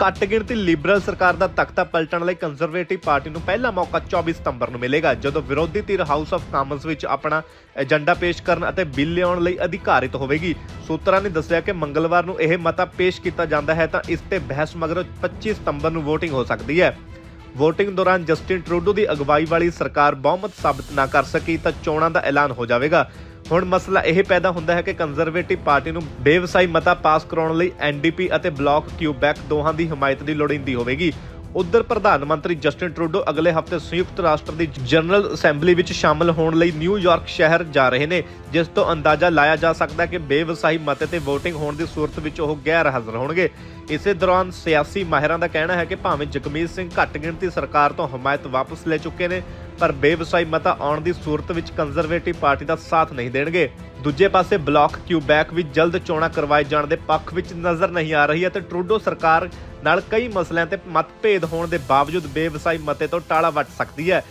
ਘੱਟ ਗਿਣਤੀ ਲਿਬਰਲ ਸਰਕਾਰ ਦਾ ਤਖਤਾ ਪਲਟਣ ਲਈ ਕੰਜ਼ਰਵੇਟਿਵ ਪਾਰਟੀ ਨੂੰ ਪਹਿਲਾ ਮੌਕਾ 24 ਸਤੰਬਰ ਨੂੰ ਮਿਲੇਗਾ, ਜਦੋਂ ਵਿਰੋਧੀ ਧਿਰ ਹਾਊਸ ਆਫ ਕਾਮਨਸ ਵਿੱਚ ਆਪਣਾ ਏਜੰਡਾ ਪੇਸ਼ ਕਰਨ ਅਤੇ ਬਿੱਲ ਲਿਆਉਣ ਲਈ ਅਧਿਕਾਰਿਤ ਹੋਵੇਗੀ। ਸੂਤਰਾਂ ਨੇ ਦੱਸਿਆ ਕਿ ਮੰਗਲਵਾਰ ਨੂੰ ਇਹ ਮਤਾ ਪੇਸ਼ ਕੀਤਾ ਜਾਂਦਾ ਹੈ ਤਾਂ ਇਸ ਤੇ ਬਹਿਸ ਮਗਰੋਂ 25 ਸਤੰਬਰ ਨੂੰ VOTING ਹੋ ਸਕਦੀ ਹੈ। VOTING ਦੌਰਾਨ ਜਸਟਿਨ ਟਰੂਡੋ ਦੀ ਅਗਵਾਈ ਵਾਲੀ ਸਰਕਾਰ ਬਹੁਮਤ ਸਾਬਤ ਨਾ ਕਰ ਸਕੀ ਤਾਂ ਚੋਣਾਂ ਦਾ ਐਲਾਨ ਹੋ ਜਾਵੇਗਾ। ਹੁਣ ਮਸਲਾ ਇਹ ਪੈਦਾ ਹੁੰਦਾ ਹੈ ਕਿ ਕੰਜ਼ਰਵੇਟਿਵ ਪਾਰਟੀ ਨੂੰ ਬੇਵਸਾਈ ਮਤਾ ਪਾਸ ਕਰਾਉਣ ਲਈ ਐਨਡੀਪੀ ਅਤੇ ਬਲਾਕ ਕਿਊਬੈਕ ਦੋਹਾਂ ਦੀ ਹਮਾਇਤ ਦੀ ਲੋੜੀਂਦੀ ਹੋਵੇਗੀ। ਉਧਰ ਪ੍ਰਧਾਨ ਮੰਤਰੀ ਜਸਟਿਨ ਟਰੂਡੋ ਅਗਲੇ ਹਫ਼ਤੇ ਸੰਯੁਕਤ ਰਾਸ਼ਟਰ ਦੀ ਜਨਰਲ ਅਸੈਂਬਲੀ ਵਿੱਚ ਸ਼ਾਮਲ ਹੋਣ ਲਈ ਨਿਊਯਾਰਕ ਸ਼ਹਿਰ ਜਾ ਰਹੇ ਨੇ, ਜਿਸ ਤੋਂ ਅੰਦਾਜ਼ਾ ਲਾਇਆ ਜਾ ਸਕਦਾ ਕਿ ਬੇਵਸਾਈ ਮਤੇ ਤੇ VOTING ਹੋਣ ਦੀ ਸੂਰਤ ਵਿੱਚ ਉਹ ਗੈਰ ਹਾਜ਼ਰ ਹੋਣਗੇ। ਇਸੇ ਦੌਰਾਨ ਸਿਆਸੀ ਮਾਹਿਰਾਂ ਦਾ ਕਹਿਣਾ ਹੈ ਕਿ ਭਾਵੇਂ ਜਗਮੀਤ ਸਿੰਘ ਘੱਟ ਗਿਣਤੀ ਸਰਕਾਰ ਤੋਂ ਹਮਾਇਤ ਵਾਪਸ ਲੈ ਚੁੱਕੇ ਨੇ ਪਰ ਬੇਵਸਾਈ ਮਤਾ ਆਉਣ ਦੀ ਸੂਰਤ ਵਿੱਚ ਕੰਜ਼ਰਵੇਟਿਵ ਪਾਰਟੀ ਦਾ ਸਾਥ ਨਹੀਂ ਦੇਣਗੇ। ਦੂਜੇ ਪਾਸੇ ਬਲਾਕ ਕਿਊਬੈਕ ਵੀ ਜਲਦ ਚੋਣਾਂ ਕਰਵਾਏ ਜਾਣ ਦੇ ਪੱਖ ਵਿੱਚ ਨਜ਼ਰ ਨਹੀਂ ਆ ਰਹੀ ਅਤੇ ਟਰੂਡੋ ਸਰਕਾਰ ਨਾਲ ਕਈ ਮਸਲਿਆਂ ਤੇ ਮਤਭੇਦ ਹੋਣ ਦੇ ਬਾਵਜੂਦ ਬੇਵਸਾਈ ਮਤੇ ਤੋਂ ਟਾਲਾ ਵੱਟ ਸਕਦੀ ਹੈ।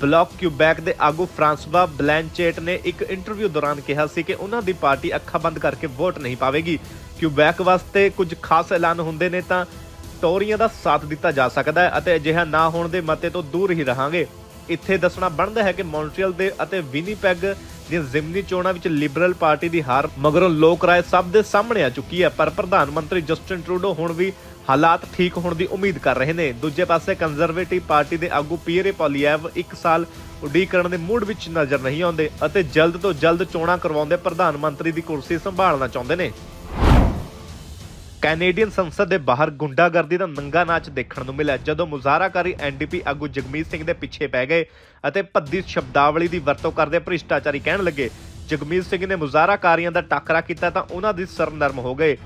ਬਲਾਕ ਕਿਊਬੈਕ ਦੇ ਆਗੂ ਫਰਾਂਸਵਾ ਬਲੈਂਚੇਟ ਨੇ ਇੱਕ ਇੰਟਰਵਿਊ ਦੌਰਾਨ ਕਿਹਾ ਸੀ ਕਿ ਉਹਨਾਂ ਦੀ ਪਾਰਟੀ ਅੱਖਾਂ ਬੰਦ ਕਰਕੇ ਵੋਟ ਨਹੀਂ ਪਾਵੇਗੀ। ਕਿਊਬੈਕ ਵਾਸਤੇ ਕੁਝ ਖਾਸ ਐਲਾਨ ਹੁੰਦੇ ਨੇ ਤਾਂ ਟੋਰੀਆਂ ਦਾ ਸਾਥ ਦਿੱਤਾ ਜਾ ਸਕਦਾ ਹੈ ਅਤੇ ਅਜਿਹਾ ਨਾ ਹੋਣ ਦੇ ਮਤੇ ਤੋਂ ਦੂਰ ਹੀ ਰਹਾਂਗੇ। ਇੱਥੇ ਦੱਸਣਾ ਬਣਦਾ ਹੈ ਕਿ ਮੌਂਟਰੀਅਲ ਦੇ ਅਤੇ ਵਿਨੀਪੈਗ ਦੀਆਂ ਜ਼ਿਮਨੀ ਚੋਣਾਂ ਵਿੱਚ ਲਿਬਰਲ ਪਾਰਟੀ ਦੀ ਹਾਰ ਮਗਰੋਂ ਲੋਕ ਰਾਏ ਸਭ ਦੇ ਸਾਹਮਣੇ ਆ ਚੁੱਕੀ ਹੈ, ਪਰ ਪ੍ਰਧਾਨ ਮੰਤਰੀ ਜਸਟਿਨ ਟਰੂਡੋ ਹੁਣ ਵੀ ਹਾਲਾਤ ਠੀਕ ਹੋਣ ਦੀ ਉਮੀਦ ਕਰ ਰਹੇ ਨੇ। ਦੂਜੇ ਪਾਸੇ ਕੰਜ਼ਰਵੇਟਿਵ ਪਾਰਟੀ ਦੇ ਆਗੂ ਪੀਅਰੇ ਪੋਲੀਐਵ ਇੱਕ ਸਾਲ ਉਡੀਕ ਕਰਨ ਦੇ ਮੂਡ ਵਿੱਚ ਨਜ਼ਰ ਨਹੀਂ ਆਉਂਦੇ ਅਤੇ ਜਲਦ ਤੋਂ ਜਲਦ ਚੋਣਾਂ ਕਰਵਾਉਂਦੇ ਪ੍ਰਧਾਨ ਮੰਤਰੀ ਦੀ ਕੁਰਸੀ ਸੰਭਾਲਣਾ ਚਾਹੁੰਦੇ ਨੇ। ਕੈਨੇਡੀਅਨ ਸੰਸਦ ਦੇ ਬਾਹਰ ਗੁੰਡਾਗਰਦੀ ਦਾ ਨੰਗਾ ਨਾਚ ਦੇਖਣ ਨੂੰ ਮਿਲਿਆ, ਜਦੋਂ ਮੁਜ਼ਾਹਰਾਕਾਰੀ ਐਨਡੀਪੀ ਆਗੂ ਜਗਮੀਤ ਸਿੰਘ ਦੇ ਪਿੱਛੇ ਪੈ ਗਏ ਅਤੇ ਭੱਦੀ ਸ਼ਬਦਾਵਲੀ ਦੀ ਵਰਤੋਂ ਕਰਦੇ ਭ੍ਰਿਸ਼ਟਾਚਾਰੀ ਕਹਿਣ ਲੱਗੇ, ਜਗਮੀਤ ਸਿੰਘ ਨੇ ਮੁਜ਼ਾਹਰਾਕਾਰੀਆਂ ਦਾ ਟਾਕਰਾ ਕੀਤਾ ਤਾਂ ਉਹਨਾਂ ਦੀ ਸਰ ਨਰਮ ਹੋ ਗਏ।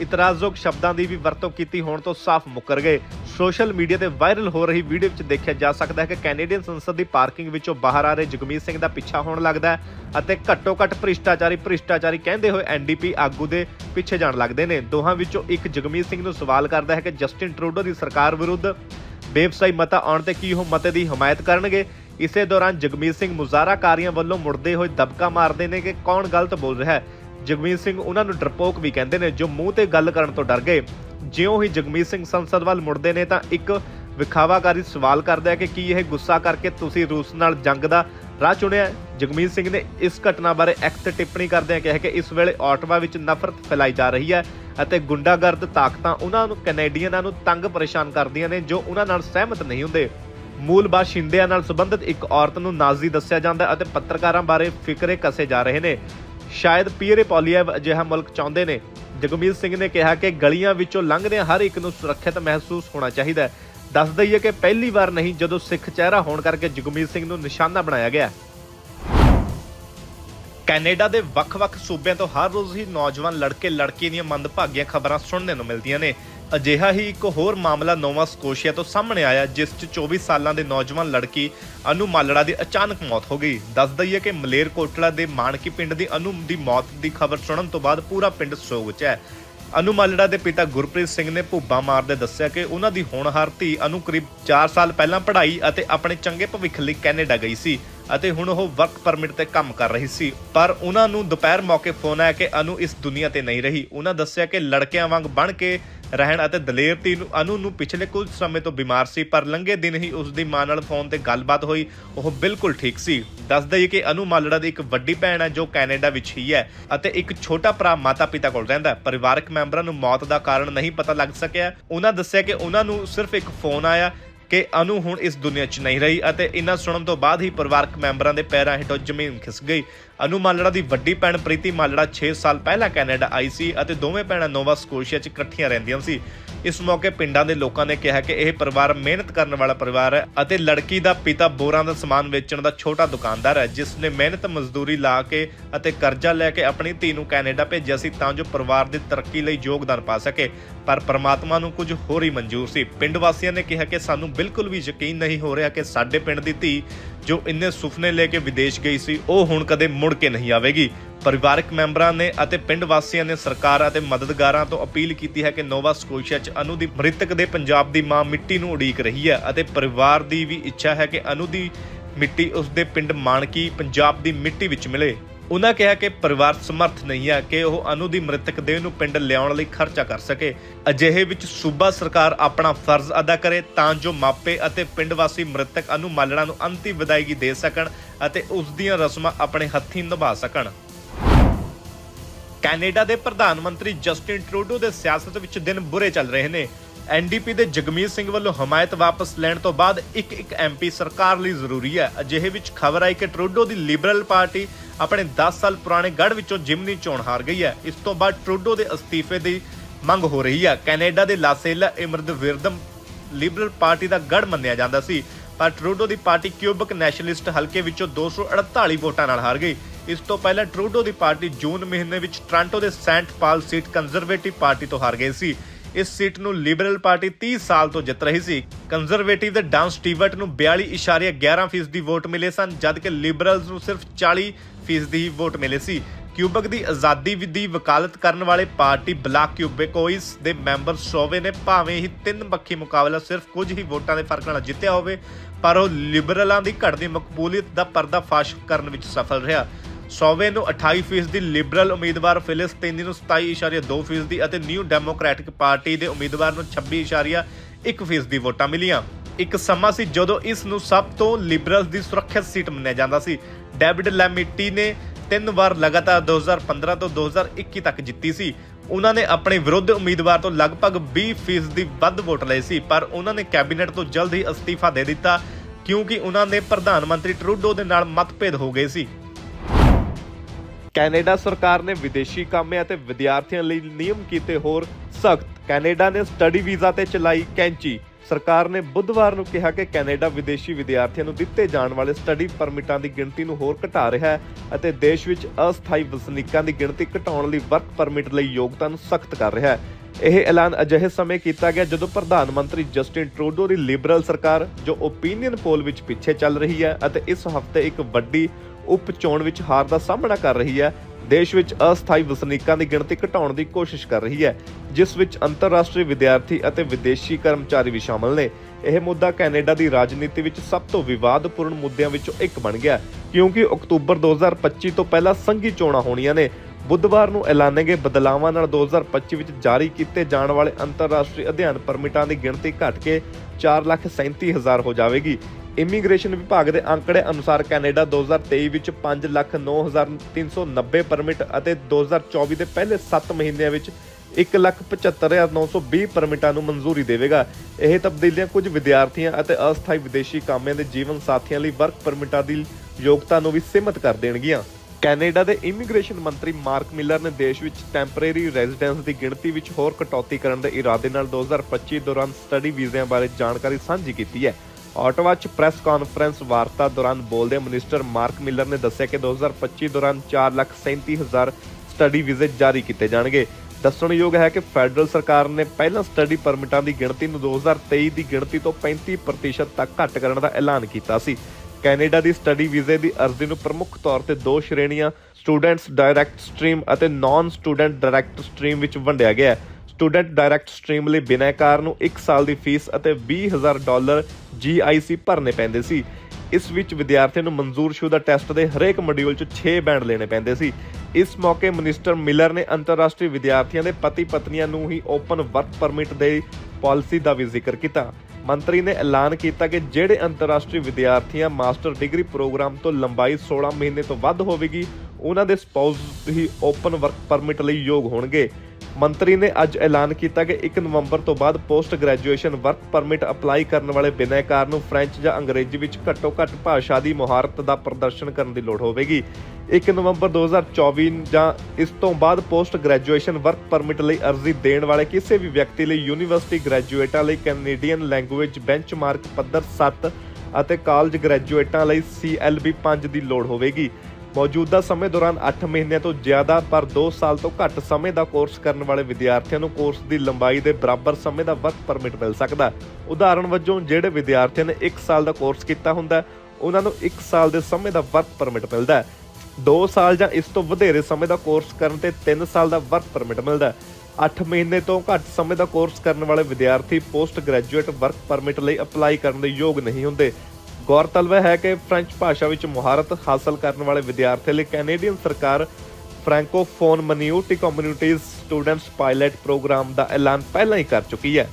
ਇਤਰਾਜ਼ਯੋਗ ਸ਼ਬਦਾਂ ਦੀ ਵੀ ਵਰਤੋਂ ਕੀਤੀ ਹੋਣ ਤੋਂ ਸਾਫ਼ ਮੁੱਕਰ ਗਏ। ਸੋਸ਼ਲ ਮੀਡੀਆ ਤੇ ਵਾਇਰਲ ਹੋ ਰਹੀ ਵੀਡੀਓ ਵਿੱਚ ਦੇਖਿਆ ਜਾ ਸਕਦਾ ਹੈ ਕਿ ਕੈਨੇਡੀਅਨ ਸੰਸਦ ਦੀ ਪਾਰਕਿੰਗ ਵਿੱਚੋਂ ਬਾਹਰ ਆ ਰਹੇ ਜਗਮੀਤ ਸਿੰਘ ਦਾ ਪਿੱਛਾ ਹੋਣ ਲੱਗਦਾ ਹੈ ਅਤੇ ਘੱਟੋ-ਘੱਟ ਭ੍ਰਿਸ਼ਟਾਚਾਰੀ ਭ੍ਰਿਸ਼ਟਾਚਾਰੀ ਕਹਿੰਦੇ ਹੋਏ ਐਨਡੀਪੀ ਆਗੂ ਦੇ ਪਿੱਛੇ ਜਾਣ ਲੱਗਦੇ ਨੇ। ਦੋਹਾਂ ਵਿੱਚੋਂ ਇੱਕ ਜਗਮੀਤ ਸਿੰਘ ਨੂੰ ਸਵਾਲ ਕਰਦਾ ਹੈ ਕਿ ਜਸਟਿਨ ਟਰੂਡੋ ਦੀ ਸਰਕਾਰ ਵਿਰੁੱਧ ਬੇਵਸਾਈ ਮਤਾ ਆਉਣ ਤੇ ਕੀ ਉਹ ਮਤੇ ਦੀ ਹਮਾਇਤ ਕਰਨਗੇ? ਇਸੇ ਦੌਰਾਨ ਜਗਮੀਤ ਸਿੰਘ ਮੁਜ਼ਾਹਰਾਕਾਰੀਆਂ ਵੱਲੋਂ ਮੁੜਦੇ ਹੋਏ ਦਬਕਾ ਮਾਰਦੇ ਨੇ ਕਿ ਕੌਣ ਗਲਤ ਬੋਲ ਰਿਹਾ ਹੈ? ਜਗਮੀਤ ਸਿੰਘ ਉਹਨਾਂ ਨੂੰ ਡਰਪੋਕ ਵੀ ਕਹਿੰਦੇ ਨੇ, ਜੋ ਮੂੰਹ ਤੇ ਗੱਲ ਕਰਨ ਤੋਂ ਡਰ ਗਏ। ਜਿਉਂ ਹੀ ਜਗਮੀਤ ਸਿੰਘ ਸੰਸਦ ਵੱਲ ਮੁੜਦੇ ਨੇ ਤਾਂ ਇੱਕ ਵਿਖਾਵਾਕਾਰੀ ਸਵਾਲ ਕਰਦਾ ਹੈ ਕਿ ਕੀ ਇਹ ਗੁੱਸਾ ਕਰਕੇ ਤੁਸੀਂ ਰੂਸ ਨਾਲ ਜੰਗ ਦਾ ਰਾਹ ਚੁਣਿਆ ਜਗਮੀਤ ਸਿੰਘ ਨੇ ਇਸ ਘਟਨਾ ਬਾਰੇ ਐਕਟ ਟਿੱਪਣੀ ਕਰਦਿਆਂ ਕਿਹਾ ਕਿ ਇਸ ਵੇਲੇ ਆਟਵਾ ਵਿੱਚ ਨਫ਼ਰਤ ਫੈਲਾਈ ਜਾ ਰਹੀ ਹੈ ਅਤੇ ਗੁੰਡਾਗਰਦ ਤਾਕਤਾਂ ਉਹਨਾਂ ਨੂੰ, ਕੈਨੇਡੀਅਨਾਂ ਨੂੰ ਤੰਗ ਪਰੇਸ਼ਾਨ ਕਰਦੀਆਂ ਨੇ ਜੋ ਉਹਨਾਂ ਨਾਲ ਸਹਿਮਤ ਨਹੀਂ ਹੁੰਦੇ। ਮੂਲ ਬਾਸ਼ਿੰਦਿਆਂ ਨਾਲ ਸੰਬੰਧਿਤ ਇੱਕ ਔਰਤ ਨੂੰ ਨਾਜ਼ੀ ਦੱਸਿਆ ਜਾਂਦਾ ਅਤੇ ਪੱਤਰਕਾਰਾਂ ਬਾਰੇ ਫਿਕਰੇ ਕਸੇ ਜਾ ਰਹੇ ਨੇ। ਸ਼ਾਇਦ ਪੀਅਰੇ ਪੋਲੀਐਵ ਅਜਿਹਾ ਮੁਲਕ ਚਾਹੁੰਦੇ ਨੇ। ਜਗਮੀਤ ਸਿੰਘ ਨੇ ਕਿਹਾ ਕਿ ਗਲੀਆਂ ਵਿੱਚੋਂ ਲੰਘਦਿਆਂ ਹਰ ਇੱਕ ਨੂੰ ਸੁਰੱਖਿਅਤ ਮਹਿਸੂਸ ਹੋਣਾ ਚਾਹੀਦਾ ਹੈ। ਦੱਸ ਦਈਏ ਕਿ ਪਹਿਲੀ ਵਾਰ ਨਹੀਂ, ਜਦੋਂ ਸਿੱਖ ਚਿਹਰਾ ਹੋਣ ਕਰਕੇ ਜਗਮੀਤ ਸਿੰਘ ਨੂੰ ਨਿਸ਼ਾਨਾ ਬਣਾਇਆ ਗਿਆ ਕੈਨੇਡਾ ਦੇ ਵੱਖ-ਵੱਖ ਸੂਬਿਆਂ ਤੋਂ ਹਰ ਰੋਜ਼ ਹੀ ਨੌਜਵਾਨ ਲੜਕੇ, ਲੜਕੀ ਦੀਆਂ ਮੰਦਭਾਗੀਆਂ ਖਬਰਾਂ ਸੁਣਨ ਨੂੰ ਮਿਲਦੀਆਂ ਨੇ। ਅਜਿਹਾ ਹੀ ਇੱਕ ਹੋਰ ਮਾਮਲਾ ਨੋਵਾ ਸਕੋਸ਼ੀਆ ਤੋਂ ਸਾਹਮਣੇ ਆਇਆ, ਜਿਸ 'ਚ 24 ਸਾਲਾਂ ਦੇ ਨੌਜਵਾਨ ਲੜਕੀ ਅਨੂ ਮਾਲੜਾ ਦੀ ਅਚਾਨਕ ਮੌਤ ਹੋ ਗਈ। ਦੱਸ ਦਈਏ ਕਿ ਮਲੇਰਕੋਟਲਾ ਦੇ ਮਾਨਕੀ ਪਿੰਡ ਦੀ ਅਨੂ ਦੀ ਮੌਤ ਦੀ ਖਬਰ ਸੁਣਨ ਤੋਂ ਬਾਅਦ ਪੂਰਾ ਪਿੰਡ ਸੋਗ 'ਚ ਹੈ। ਅਨੂ ਮਾਲੜਾ ਦੇ ਪਿਤਾ ਗੁਰਪ੍ਰੀਤ ਸਿੰਘ ਨੇ ਭੁੱਬਾ ਮਾਰਦੇ ਦੱਸਿਆ ਕਿ ਉਹਨਾਂ ਦੀ ਹੋਣਹਾਰ ਧੀ ਅਨੂ ਕਰੀਬ 4 ਸਾਲ ਪਹਿਲਾਂ ਪੜ੍ਹਾਈ ਅਤੇ ਆਪਣੇ ਚੰਗੇ ਭਵਿੱਖ ਲਈ ਕੈਨੇਡਾ ਗਈ ਸੀ। ਅਤੇ ਹੁਣ ਉਹ ਵਰਕ ਪਰਮਿਟ ਤੇ ਕੰਮ ਕਰ ਰਹੀ ਸੀ। ਪਰ ਉਹਨਾਂ ਨੂੰ ਦੁਪਹਿਰ ਮੌਕੇ ਫੋਨ ਆਇਆ ਕਿ ਅਨੂ ਇਸ ਦੁਨੀਆ ਤੇ ਨਹੀਂ ਰਹੀ। ਉਹਨਾਂ ਦੱਸਿਆ ਕਿ ਲੜਕਿਆਂ ਵਾਂਗ ਬਣ ਕੇ ਰਹਿਣ ਅਤੇ ਦਲੇਰ ਧੀ ਨੂੰ ਅਨੂ ਨੂੰ ਪਿਛਲੇ ਕੁਝ ਸਮੇਂ ਤੋਂ ਬਿਮਾਰ ਸੀ, ਪਰ ਲੰਘੇ ਦਿਨ ਹੀ ਉਸ ਦੀ ਮਾਂ ਨਾਲ ਫੋਨ ਤੇ ਗੱਲਬਾਤ ਹੋਈ। ਉਹ ਬਿਲਕੁਲ ਠੀਕ ਸੀ। ਦੱਸ ਦਈਏ ਕਿ ਅਨੂ ਮਾਲੜਾ ਦੀ ਇੱਕ ਵੱਡੀ ਭੈਣ ਹੈ ਜੋ ਕੈਨੇਡਾ ਵਿੱਚ ਹੀ ਹੈ ਅਤੇ ਇੱਕ ਛੋਟਾ ਭਰਾ ਮਾਤਾ-ਪਿਤਾ ਕੋਲ ਰਹਿੰਦਾ ਹੈ। ਪਰਿਵਾਰਕ ਮੈਂਬਰਾਂ ਨੂੰ ਮੌਤ ਦਾ ਕਾਰਨ ਨਹੀਂ ਪਤਾ ਲੱਗ ਸਕਿਆ। ਉਹਨਾਂ ਦੱਸਿਆ ਕਿ ਉਹਨਾਂ ਨੂੰ ਸਿਰਫ ਇੱਕ ਫੋਨ ਆਇਆ ਕਿ ਅਨੂ ਹੁਣ ਇਸ ਦੁਨੀਆ 'ਚ ਨਹੀਂ ਰਹੀ ਅਤੇ ਇਹਨਾਂ ਸੁਣਨ ਤੋਂ ਬਾਅਦ ਹੀ ਪਰਿਵਾਰਕ ਮੈਂਬਰਾਂ ਦੇ ਪੈਰਾਂ ਹੇਠੋਂ ਜ਼ਮੀਨ ਖਿਸ ਗਈ। ਅਨੂ ਮਾਲੜਾ ਦੀ ਵੱਡੀ ਭੈਣ ਪ੍ਰੀਤੀ ਮਾਲੜਾ 6 ਸਾਲ ਪਹਿਲਾਂ ਕੈਨੇਡਾ ਆਈ ਸੀ ਅਤੇ ਦੋਵੇਂ ਭੈਣਾਂ ਨੋਵਾ ਸਕੋਸ਼ੀਆ 'ਚ ਇਕੱਠੀਆਂ ਰਹਿੰਦੀਆਂ ਸੀ। ਇਸ ਮੌਕੇ ਪਿੰਡਾਂ ਦੇ ਲੋਕਾਂ ਨੇ ਕਿਹਾ ਕਿ ਇਹ ਪਰਿਵਾਰ ਮਿਹਨਤ ਕਰਨ ਵਾਲਾ ਪਰਿਵਾਰ ਹੈ ਅਤੇ ਲੜਕੀ ਦਾ ਪਿਤਾ ਬੋਰਾਂ ਦਾ ਸਮਾਨ ਵੇਚਣ ਦਾ ਛੋਟਾ ਦੁਕਾਨਦਾਰ ਹੈ, ਜਿਸ ਨੇ ਮਿਹਨਤ, ਮਜ਼ਦੂਰੀ ਲਾ ਕੇ ਅਤੇ ਕਰਜ਼ਾ ਲੈ ਕੇ ਆਪਣੀ ਧੀ ਨੂੰ ਕੈਨੇਡਾ ਭੇਜਿਆ ਸੀ ਤਾਂ ਜੋ ਪਰਿਵਾਰ ਦੀ ਤਰੱਕੀ ਲਈ ਯੋਗਦਾਨ ਪਾ ਸਕੇ। ਪਰ ਪਰਮਾਤਮਾ ਨੂੰ ਕੁਝ ਹੋਰ ਹੀ ਮਨਜ਼ੂਰ ਸੀ। ਪਿੰਡ ਵਾਸੀਆਂ ਨੇ ਕਿਹਾ ਕਿ ਸਾਨੂੰ ਬਿਲਕੁਲ ਵੀ ਯਕੀਨ ਨਹੀਂ ਹੋ ਰਿਹਾ ਕਿ ਸਾਡੇ ਪਿੰਡ ਦੀ ਧੀ ਜੋ ਇੰਨੇ ਸੁਪਨੇ ਲੈ ਕੇ ਵਿਦੇਸ਼ ਗਈ ਸੀ, ਉਹ ਹੁਣ ਕਦੇ ਮੁੜ ਕੇ ਨਹੀਂ ਆਵੇਗੀ। ਪਰਿਵਾਰਕ ਮੈਂਬਰਾਂ ਨੇ ਅਤੇ ਪਿੰਡ ਵਾਸੀਆਂ ਨੇ ਸਰਕਾਰ ਅਤੇ ਮਦਦਗਾਰਾਂ ਤੋਂ ਅਪੀਲ ਕੀਤੀ ਹੈ ਕਿ ਨੋਵਾ ਸਕੋਸ਼ੀਆ 'ਚ ਅਨੂ ਦੀ ਮ੍ਰਿਤਕ ਦੇ ਪੰਜਾਬ ਦੀ ਮਾਂ ਮਿੱਟੀ ਨੂੰ ਉਡੀਕ ਰਹੀ ਹੈ ਅਤੇ ਪਰਿਵਾਰ ਦੀ ਵੀ ਇੱਛਾ ਹੈ ਕਿ ਅਨੂ ਦੀ ਮਿੱਟੀ ਉਸ ਦੇ ਪਿੰਡ ਮਾਨਕੀ, ਪੰਜਾਬ ਦੀ ਮਿੱਟੀ ਵਿੱਚ ਮਿਲੇ। ਉਹਨਾਂ ਕਿਹਾ ਕਿ ਪਰਿਵਾਰ ਸਮਰਥ ਨਹੀਂ ਹੈ ਕਿ ਉਹ ਅਨੂ ਦੀ ਮ੍ਰਿਤਕ ਦੇਹ ਨੂੰ ਪਿੰਡ ਲਿਆਉਣ ਲਈ ਖਰਚਾ ਕਰ ਸਕੇ। ਅਜਿਹੇ ਵਿੱਚ ਸੂਬਾ ਸਰਕਾਰ ਆਪਣਾ ਫਰਜ਼ ਅਦਾ ਕਰੇ ਤਾਂ ਜੋ ਮਾਪੇ ਅਤੇ ਪਿੰਡ ਵਾਸੀ ਮ੍ਰਿਤਕ ਅਨੂ ਮਾਲੜਾ ਨੂੰ ਅੰਤਿਮ ਵਿਦਾਇਗੀ ਦੇ ਸਕਣ ਅਤੇ ਉਸ ਦੀਆਂ ਰਸਮਾਂ ਆਪਣੇ ਹੱਥੀਂ ਨਿਭਾ ਸਕਣ। ਕੈਨੇਡਾ ਦੇ ਪ੍ਰਧਾਨ ਮੰਤਰੀ ਜਸਟਿਨ ਟਰੂਡੋ ਦੇ ਸਿਆਸਤ ਵਿੱਚ ਦਿਨ ਬੁਰੇ ਚੱਲ ਰਹੇ ਨੇ। ਐਨਡੀਪੀ ਦੇ ਜਗਮੀਤ ਸਿੰਘ ਵੱਲੋਂ ਹਮਾਇਤ ਵਾਪਸ ਲੈਣ ਤੋਂ ਬਾਅਦ ਇੱਕ ਇੱਕ ਐਮਪੀ ਸਰਕਾਰ ਲਈ ਜ਼ਰੂਰੀ ਹੈ। ਅਜਿਹੇ ਵਿੱਚ ਖਬਰ ਆਈ ਕਿ ਟਰੂਡੋ ਦੀ ਲਿਬਰਲ ਪਾਰਟੀ ਆਪਣੇ 10 ਸਾਲ ਪੁਰਾਣੇ ਗੜ ਵਿੱਚੋਂ ਜਿਮਨੀ ਚੋਣ ਹਾਰ ਗਈ ਹੈ। ਇਸ ਤੋਂ ਬਾਅਦ ਟਰੂਡੋ ਦੇ ਅਸਤੀਫੇ ਦੀ ਮੰਗ ਹੋ ਰਹੀ ਹੈ। ਕੈਨੇਡਾ ਦੇ ਲਾਸੇਲਾ ਇਮਰਦ ਵਿਰਦਮ ਲਿਬਰਲ ਪਾਰਟੀ ਦਾ ਗੜ ਮੰਨਿਆ ਜਾਂਦਾ ਸੀ, ਪਰ ਟਰੂਡੋ ਦੀ ਪਾਰਟੀ ਕਿਊਬਕ ਨੈਸ਼ਨਲਿਸਟ ਹਲਕੇ ਵਿੱਚੋਂ 248 ਵੋਟਾਂ ਨਾਲ ਹਾਰ ਗਈ। ਇਸ ਤੋਂ ਪਹਿਲਾਂ ਟਰੂਡੋ ਦੀ ਪਾਰਟੀ ਜੂਨ ਮਹੀਨੇ ਵਿੱਚ ਟ੍ਰਾਂਟੋ ਦੇ Saint Paul seat Conservative Party ਤੋਂ ਹਾਰ ਗਈ ਸੀ। ਇਸ ਸੀਟ ਨੂੰ ਲਿਬਰਲ ਪਾਰਟੀ 30 ਸਾਲ ਤੋਂ ਜਿੱਤ ਰਹੀ ਸੀ। ਕੰਜ਼ਰਵੇਟਿਵ ਦੇ ਡਾਨ ਸਟੀਵਰਟ ਨੂੰ 42.11% ਦੀ ਵੋਟ ਮਿਲੇ ਸਨ, ਜਦਕਿ ਲਿਬਰਲਸ ਨੂੰ ਸਿਰਫ 40% ਦੀ ਵੋਟ ਮਿਲੇ ਸੀ। ਕਿਊਬਕ ਦੀ ਆਜ਼ਾਦੀ ਦੀ ਵਕਾਲਤ ਕਰਨ ਵਾਲੇ ਪਾਰਟੀ ਬਲਾਕ ਕਿਊਬੇਕੋਇਸ ਦੇ ਮੈਂਬਰ ਸੋਵੇ ਨੇ ਭਾਵੇਂ ਹੀ ਤਿੰਨ ਪੱਖੀ ਮੁਕਾਬਲਾ ਸਿਰਫ ਕੁਝ ਹੀ ਵੋਟਾਂ ਦੇ ਫ਼ਰਕ ਨਾਲ ਜਿੱਤਿਆ ਹੋਵੇ, ਪਰ ਉਹ ਲਿਬਰਲਾਂ ਦੀ ਘਟਦੀ ਮਕਬੂਲੀਅਤ ਦਾ ਪਰਦਾਫਾਸ਼ ਕਰਨ ਵਿੱਚ ਸਫਲ ਰਿਹਾ। ਸੌਵੇਂ ਨੂੰ 28% ਦੀ ਲਿਬਰਲ ਉਮੀਦਵਾਰ ਫਿਲਿਸਤੀਨੀ ਨੂੰ 27.2% ਦੀ ਅਤੇ ਨਿਊ ਡੈਮੋਕ੍ਰੈਟਿਕ ਪਾਰਟੀ ਦੇ ਉਮੀਦਵਾਰ ਨੂੰ 26.1% ਦੀ ਵੋਟਾਂ ਮਿਲੀਆਂ। ਇੱਕ ਸਮਾਂ ਸੀ ਜਦੋਂ ਇਸ ਨੂੰ ਸਭ ਤੋਂ ਲਿਬਰਲ ਦੀ ਸੁਰੱਖਿਅਤ ਸੀਟ ਮੰਨਿਆ ਜਾਂਦਾ ਸੀ। ਡੇਵਿਡ ਲੈਮਿਟੀ ਨੇ ਤਿੰਨ ਵਾਰ ਲਗਾਤਾਰ 2015 ਤੋਂ 2021 ਤੱਕ ਜਿੱਤੀ ਸੀ। ਉਹਨਾਂ ਨੇ ਆਪਣੇ ਵਿਰੁੱਧ ਉਮੀਦਵਾਰ ਤੋਂ ਲਗਭਗ 20% ਦੀ ਵੱਧ ਵੋਟ ਲਏ ਸੀ, ਪਰ ਉਹਨਾਂ ਨੇ ਕੈਬਨਿਟ ਤੋਂ ਜਲਦ ਹੀ ਅਸਤੀਫਾ ਦੇ ਦਿੱਤਾ ਕਿਉਂਕਿ ਉਹਨਾਂ ਦੇ ਪ੍ਰਧਾਨ ਮੰਤਰੀ ਟਰੂਡੋ ਦੇ ਨਾਲ ਮਤਭੇਦ ਹੋ ਗਏ ਸੀ। ਕੈਨੇਡਾ ਸਰਕਾਰ ਨੇ ਵਿਦੇਸ਼ੀ ਕਾਮਿਆਂ ਅਤੇ ਵਿਦਿਆਰਥੀਆਂ ਲਈ ਨਿਯਮ ਕੀਤੇ ਹੋਰ ਸਖਤ। ਕੈਨੇਡਾ ਨੇ ਸਟੱਡੀ ਵੀਜ਼ਾ ਤੇ ਚਲਾਈ ਕੈਂਚੀ। ਸਰਕਾਰ ਨੇ ਬੁੱਧਵਾਰ ਨੂੰ ਕਿਹਾ ਕਿ ਕੈਨੇਡਾ ਵਿਦੇਸ਼ੀ ਵਿਦਿਆਰਥੀਆਂ ਨੂੰ ਦਿੱਤੇ ਜਾਣ ਵਾਲੇ ਸਟੱਡੀ ਪਰਮਿਟਾਂ ਦੀ ਗਿਣਤੀ ਨੂੰ ਹੋਰ ਘਟਾ ਰਿਹਾ ਹੈ ਅਤੇ ਦੇਸ਼ ਵਿੱਚ ਅਸਥਾਈ ਵਸਨੀਕਾਂ ਦੀ ਗਿਣਤੀ ਘਟਾਉਣ ਲਈ ਵਰਕ ਪਰਮਿਟ ਲਈ ਯੋਗਤਾ ਨੂੰ ਸਖਤ ਕਰ ਰਿਹਾ ਹੈ। ਇਹ ਐਲਾਨ ਅਜਿਹੇ ਸਮੇਂ ਕੀਤਾ ਗਿਆ ਜਦੋਂ ਪ੍ਰਧਾਨ ਮੰਤਰੀ ਜਸਟਿਨ ਟਰੂਡੋ ਦੀ ਲਿਬਰਲ ਸਰਕਾਰ, ਜੋ ਓਪੀਨੀਅਨ ਪੋਲ ਵਿੱਚ ਪਿੱਛੇ ਚੱਲ ਰਹੀ ਹੈ ਅਤੇ ਇਸ ਹਫ਼ਤੇ ਇੱਕ ਵੱਡੀ ਉਪ ਚੋਣ ਵਿੱਚ ਹਾਰ ਦਾ ਸਾਹਮਣਾ ਕਰ ਰਹੀ ਹੈ। ਦੇਸ਼ ਵਿੱਚ ਅਸਥਾਈ ਵਸਨੀਕਾਂ ਦੀ ਗਿਣਤੀ ਘਟਾਉਣ ਦੀ ਕੋਸ਼ਿਸ਼ ਕਰ ਰਹੀ ਹੈ, ਜਿਸ ਵਿੱਚ ਅੰਤਰਰਾਸ਼ਟਰੀ ਵਿਦਿਆਰਥੀ ਅਤੇ ਵਿਦੇਸ਼ੀ ਕਰਮਚਾਰੀ ਵੀ ਸ਼ਾਮਲ ਨੇ। ਇਹ ਮੁੱਦਾ ਕੈਨੇਡਾ ਦੀ ਰਾਜਨੀਤੀ ਵਿੱਚ ਸਭ ਤੋਂ ਵਿਵਾਦਪੂਰਨ ਮੁੱਦਿਆਂ ਵਿੱਚੋਂ ਇੱਕ ਬਣ ਗਿਆ, ਕਿਉਂਕਿ ਅਕਤੂਬਰ 2025 ਤੋਂ ਪਹਿਲਾਂ ਸੰਘੀ ਚੋਣਾਂ ਹੋਣੀਆਂ ਨੇ। ਬੁੱਧਵਾਰ ਨੂੰ ਐਲਾਨੇ ਗਏ ਬਦਲਾਵਾਂ ਨਾਲ 2025 ਵਿੱਚ ਜਾਰੀ ਕੀਤੇ ਜਾਣ ਵਾਲੇ ਅੰਤਰਰਾਸ਼ਟਰੀ ਅਧਿਐਨ ਪਰਮਿਟਾਂ ਦੀ ਗਿਣਤੀ ਘਟ ਕੇ 437000 ਹੋ ਜਾਵੇਗੀ। ਇਮੀਗ੍ਰੇਸ਼ਨ ਵਿਭਾਗ ਦੇ ਅੰਕੜੇ ਅਨੁਸਾਰ ਕੈਨੇਡਾ 2023 ਵਿੱਚ 509390 ਪਰਮਿਟ ਅਤੇ 2024 ਦੇ ਪਹਿਲੇ 7 ਮਹੀਨਿਆਂ ਵਿੱਚ 175920 ਪਰਮਿਟਾਂ ਨੂੰ ਮਨਜ਼ੂਰੀ ਦੇਵੇਗਾ। ਇਹ ਤਬਦੀਲੀਆਂ ਕੁਝ ਵਿਦਿਆਰਥੀਆਂ ਅਤੇ ਅਸਥਾਈ ਵਿਦੇਸ਼ੀ ਕਾਮਿਆਂ ਦੇ ਜੀਵਨ ਸਾਥੀਆਂ ਲਈ ਵਰਕ ਪਰਮਿਟਾਂ ਦੀ ਯੋਗਤਾ ਨੂੰ ਵੀ ਸੀਮਤ ਕਰ ਦੇਣਗੀਆਂ। ਕੈਨੇਡਾ ਦੇ ਇਮੀਗ੍ਰੇਸ਼ਨ ਮੰਤਰੀ ਮਾਰਕ ਮਿਲਰ ਨੇ ਦੇਸ਼ ਵਿੱਚ ਟੈਂਪਰੇਰੀ ਰੈਜ਼ੀਡੈਂਸ ਦੀ ਗਿਣਤੀ ਵਿੱਚ ਹੋਰ ਕਟੌਤੀ ਕਰਨ ਦੇ ਇਰਾਦੇ ਨਾਲ 2025 ਦੌਰਾਨ ਸਟੱਡੀ ਵੀਜ਼ਿਆਂ ਬਾਰੇ ਜਾਣਕਾਰੀ ਸਾਂਝੀ ਕੀਤੀ ਹੈ। ਆਟਵਾ 'ਚ ਪ੍ਰੈਸ ਕਾਨਫਰੰਸ ਵਾਰਤਾ ਦੌਰਾਨ ਬੋਲਦੇ ਮਿਨਿਸਟਰ ਮਾਰਕ ਮਿਲਰ ਨੇ ਦੱਸਿਆ ਕਿ 2025 ਦੌਰਾਨ 437000 ਸਟੱਡੀ ਵੀਜ਼ੇ ਜਾਰੀ ਕੀਤੇ ਜਾਣਗੇ। ਦੱਸਣਯੋਗ ਹੈ ਕਿ ਫੈਡਰਲ ਸਰਕਾਰ ਨੇ ਪਹਿਲਾਂ ਸਟੱਡੀ ਪਰਮਿਟਾਂ ਦੀ ਗਿਣਤੀ ਨੂੰ 2023 ਦੀ ਗਿਣਤੀ ਤੋਂ 35% ਤੱਕ ਘੱਟ ਕਰਨ ਦਾ ਐਲਾਨ ਕੀਤਾ ਸੀ। ਕੈਨੇਡਾ ਦੀ ਸਟੱਡੀ ਵੀਜ਼ੇ ਦੀ ਅਰਜ਼ੀ ਨੂੰ ਪ੍ਰਮੁੱਖ ਤੌਰ ਤੇ ਦੋ ਸ਼੍ਰੇਣੀਆਂ ਸਟੂਡੈਂਟਸ ਡਾਇਰੈਕਟ ਸਟਰੀਮ ਅਤੇ ਨਾਨ ਸਟੂਡੈਂਟ ਡਾਇਰੈਕਟ ਸਟਰੀਮ ਵਿੱਚ ਵੰਡਿਆ ਗਿਆ ਹੈ। ਸਟੂਡੈਂਟ ਡਾਇਰੈਕਟ ਸਟਰੀਮ ਲਈ ਬਿਨੈਕਾਰ ਨੂੰ 1 ਸਾਲ ਦੀ ਫੀਸ ਅਤੇ 20000 ਡਾਲਰ GIC ਭਰਨੇ ਪੈਂਦੇ ਸੀ। ਇਸ ਵਿੱਚ ਵਿਦਿਆਰਥੀਆਂ ਨੂੰ ਮਨਜ਼ੂਰਸ਼ੁਦਾ ਟੈਸਟ ਦੇ ਹਰੇਕ ਮੋਡਿਊਲ 'ਚ 6 ਬੈਂਡ ਲੈਣੇ ਪੈਂਦੇ ਸੀ। ਇਸ ਮੌਕੇ ਮਿਨਿਸਟਰ ਮਿਲਰ ਨੇ ਅੰਤਰਰਾਸ਼ਟਰੀ ਵਿਦਿਆਰਥੀਆਂ ਦੇ ਪਤੀ ਪਤਨੀਆਂ ਨੂੰ ਹੀ ਓਪਨ ਵਰਕ ਪਰਮਿਟ ਦੇ ਪਾਲਿਸੀ ਦਾ ਵੀ ਜ਼ਿਕਰ ਕੀਤਾ। ਮੰਤਰੀ ਨੇ ਐਲਾਨ ਕੀਤਾ ਕਿ ਜਿਹੜੇ ਅੰਤਰਰਾਸ਼ਟਰੀ ਵਿਦਿਆਰਥੀਆਂ ਮਾਸਟਰ ਡਿਗਰੀ ਪ੍ਰੋਗਰਾਮ ਤੋਂ ਲੰਬਾਈ 16 ਮਹੀਨੇ ਤੋਂ ਵੱਧ ਹੋਵੇਗੀ, ਉਹਨਾਂ ਦੇ ਸਪਾਊਸ ਹੀ ਓਪਨ ਵਰਕ ਪਰਮਿਟ ਲਈ ਯੋਗ ਹੋਣਗੇ। ਮੰਤਰੀ ਨੇ ਅੱਜ ਐਲਾਨ ਕੀਤਾ ਕਿ 1 ਨਵੰਬਰ ਤੋਂ ਬਾਅਦ post graduation work permit apply ਕਰਨ ਵਾਲੇ ਬਿਨੈਕਾਰ ਨੂੰ ਫ੍ਰੈਂਚ ਜਾਂ ਅੰਗਰੇਜ਼ੀ ਵਿੱਚ ਘੱਟੋ-ਘੱਟ ਭਾਸ਼ਾ ਦੀ ਮੁਹਾਰਤ ਦਾ ਪ੍ਰਦਰਸ਼ਨ ਕਰਨ ਦੀ ਲੋੜ ਹੋਵੇਗੀ। 1 ਨਵੰਬਰ 2024 ਜਾਂ ਇਸ ਤੋਂ ਬਾਅਦ ਪੋਸਟ ਗ੍ਰੈਜੂਏਸ਼ਨ ਵਰਕ ਪਰਮਿਟ ਲਈ ਅਰਜ਼ੀ ਦੇਣ ਵਾਲੇ ਕਿਸੇ ਵੀ ਵਿਅਕਤੀ ਲਈ ਯੂਨੀਵਰਸਿਟੀ ਗ੍ਰੈਜੂਏਟਾਂ ਲਈ ਕੈਨੇਡੀਅਨ ਲੈਂਗੁਏਜ ਬੈਂਚਮਾਰਕ ਪੱਧਰ 7 ਅਤੇ ਕਾਲਜ ਗ੍ਰੈਜੂਏਟਾਂ ਲਈ CLB 5 ਦੀ ਲੋੜ ਹੋਵੇਗੀ। ਮੌਜੂਦਾ ਸਮੇਂ ਦੌਰਾਨ 8 ਮਹੀਨਿਆਂ ਤੋਂ ਜ਼ਿਆਦਾ, ਪਰ 2 ਸਾਲ ਤੋਂ ਘੱਟ ਸਮੇਂ ਦਾ ਕੋਰਸ ਕਰਨ ਵਾਲੇ ਵਿਦਿਆਰਥੀਆਂ ਨੂੰ ਕੋਰਸ ਦੀ ਲੰਬਾਈ ਦੇ ਬਰਾਬਰ ਸਮੇਂ ਦਾ ਵਰਕ ਪਰਮਿਟ ਮਿਲ ਸਕਦਾ ਹੈ। ਉਦਾਹਰਣ ਵਜੋਂ, ਜਿਹੜੇ ਵਿਦਿਆਰਥੀਆਂ ਨੇ 1 ਸਾਲ ਦਾ ਕੋਰਸ ਕੀਤਾ ਹੁੰਦਾ ਉਹਨਾਂ ਨੂੰ 1 ਸਾਲ ਦੇ ਸਮੇਂ ਦਾ ਵਰਕ ਪਰਮਿਟ ਮਿਲਦਾ ਹੈ। 2 ਸਾਲ ਜਾਂ ਇਸ ਤੋਂ ਵਧੇਰੇ ਸਮੇਂ ਦਾ ਕੋਰਸ ਕਰਨ ਤੇ 3 ਸਾਲ ਦਾ ਵਰਕ ਪਰਮਿਟ ਮਿਲਦਾ ਹੈ। 8 ਮਹੀਨੇ ਤੋਂ ਘੱਟ ਸਮੇਂ ਦਾ ਕੋਰਸ ਕਰਨ ਵਾਲੇ ਵਿਦਿਆਰਥੀ ਪੋਸਟ ਗ੍ਰੈਜੂਏਟ ਵਰਕ ਪਰਮਿਟ ਲਈ ਅਪਲਾਈ ਕਰਨ ਦੇ ਯੋਗ ਨਹੀਂ ਹੁੰਦੇ। ਗੌਰਤਲਬ ਹੈ ਕਿ ਫ੍ਰੈਂਚ ਭਾਸ਼ਾ ਵਿੱਚ ਮੁਹਾਰਤ ਹਾਸਲ ਕਰਨ ਵਾਲੇ ਵਿਦਿਆਰਥੀਆਂ ਲਈ ਕੈਨੇਡੀਅਨ ਸਰਕਾਰ ਫ੍ਰੈਂਕੋਫੋਨ ਮਨਿਊਟੀ ਕਮਿਊਨਿਟੀਜ਼ ਸਟੂਡੈਂਟਸ ਪਾਇਲਟ ਪ੍ਰੋਗਰਾਮ ਦਾ ਐਲਾਨ ਪਹਿਲਾਂ ਹੀ ਕਰ ਚੁੱਕੀ ਹੈ।